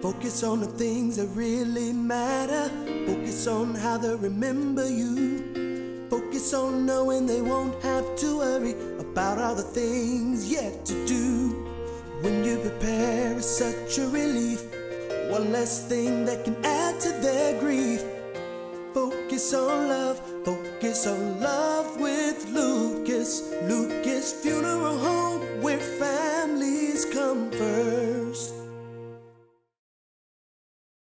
Focus on the things that really matter. Focus on how they remember you. Focus on knowing they won't have to worry about all the things yet to do. When you prepare, it's such a relief. One less thing that can add to their grief. Focus on love, focus on love with Lucas. Lucas Funeral Home, where families come first.